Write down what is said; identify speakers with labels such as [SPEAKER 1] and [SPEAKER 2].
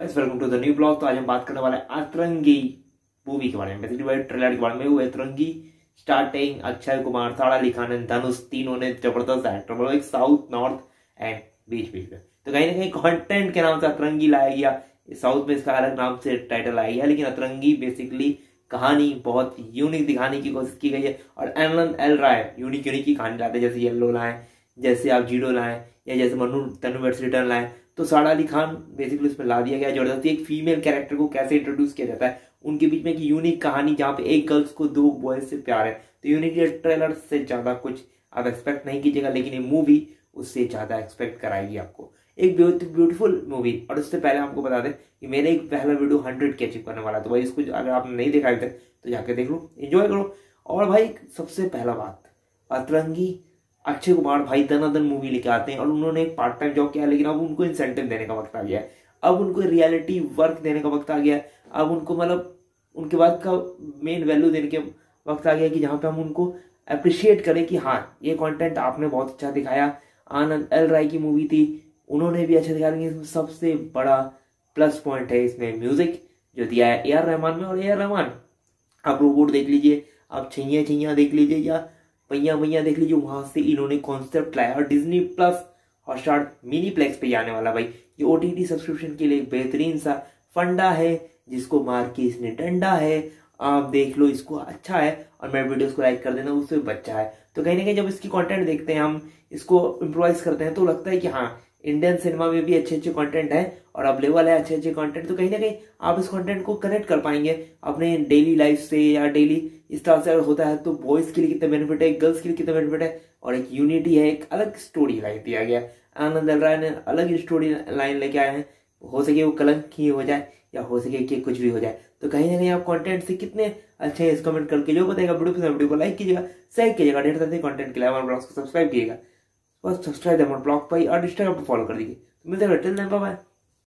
[SPEAKER 1] Welcome to the new blog तो आज हम बात करने वाले हैं अतरंगी मूवी के बारे में। बेसिकली ट्रेलर के बारे में। वो अतरंगी स्टार्टिंग अक्षय कुमार साड़ा अली खान धनुष तीनों ने ज़बरदस्त एक्टर मतलब एक साउथ नॉर्थ एंड बीच बीच में। तो कहीं ना कहीं कंटेंट के नाम से अतरंगी लाया गया। साउथ में इसका अलग नाम से टाइटल आया गया। लेकिन अतरंगी बेसिकली कहानी बहुत यूनिक दिखाने की कोशिश की गई है। और Anand L Rai unique unique की कहानी लाते जैसे येल्लो लाए, जैसे आप ज़ीरो लाए, या जैसे मनु, तनु रिटर्न लाए। तो साड़ा अली खान बेसिकली उसमें ला दिया गया ज़बरदस्ती। एक फीमेल कैरेक्टर को कैसे इंट्रोड्यूस किया जाता है, उनके बीच में एक यूनिक कहानी जहाँ पे एक गर्ल्स को दो बॉयज़ से प्यार है। तो यूनिक ट्रेलर से ज़्यादा कुछ आप एक्सपेक्ट नहीं कीजिएगा, लेकिन ये मूवी उससे ज़्यादा एक्सपेक्ट कराएगी आपको। एक ब्यूटीफुल मूवी और उससे पहले आपको बता दें कि मेरे एक पहला वीडियो हंड्रेड के अचीव करने वाला तो भाई, इसको अगर आपने नहीं देखा अभी तो जाके देख लो। एंजॉय करो। और भाई, सबसे पहला बात, अतरंगी अक्षय कुमार भाई दनादन मूवी लेके आते हैं और उन्होंने एक पार्ट टाइम जॉब किया लेकिन अब उनको इंसेंटिव देने का वक्त आ गया है। अब उनको रियलिटी वर्क देने का वक्त आ गया है। अब उनको मतलब उनके बाद का मेन वैल्यू देने के वक्त आ गया कि जहाँ पे हम उनको अप्रिशिएट करें कि हाँ ये कंटेंट आपने बहुत अच्छा दिखाया। आनंद, एल राय की मूवी थी, उन्होंने भी अच्छा दिखाया, लेकिन सबसे बड़ा प्लस पॉइंट है इसमें म्यूज़िक जो दिया है ए आर रहमान में। और ए आर रहमान आप रोबोट देख लीजिए, आप छैया छैया देख लीजिए या भैया मैया देख लीजिए, वहाँ से इन्होंने कॉन्सेप्ट लाया और Disney plus Hotstar mini plex पे जाने वाला भाई। ये ओटीटी सब्सक्रिप्शन के लिए बेहतरीन सा फंडा है, जिसको मार के इसने डंडा है। आप देख लो, इसको अच्छा है और मेरे वीडियोस को लाइक कर देना, उससे बच्चा है। तो कहीं ना कहीं जब इसकी कंटेंट देखते हैं हम, इसको इम्प्रोवाइज करते हैं तो लगता है कि हाँ इंडियन सिनेमा में भी अच्छे अच्छे कंटेंट है और अवेलेबल है अच्छे अच्छे कंटेंट तो कहीं ना कहीं आप इस कंटेंट को कनेक्ट कर पाएँगे। अपने डेली लाइफ से या डेली इस तरह से होता है तो बॉयज़ के लिए कितना बेनिफिट है गर्ल्स के लिए कितना बेनिफिट है और एक यूनिटी है, एक अलग स्टोरी लाइन दिया गया आनंद राय ने अलग स्टोरी लाइन लेके आए हैं। हो सके वो कलंक ही हो जाए या हो सके कि कुछ भी हो जाए। तो कहीं ना कहीं आप कंटेंट से कितने अच्छे हैं इस कमेंट करके जो बताएगा वीडियो वीडियो को लाइक कीजिएगा शेयर कीजिएगा, ढेर सारे कंटेंट के लिए हमारे ब्लॉग को सब्सक्राइब कीजिएगा। बस सब्सक्राइब हमारे ब्लॉग पर और इंस्टाग्राम पर फॉलो कर दीजिए। मिलते हैं बाय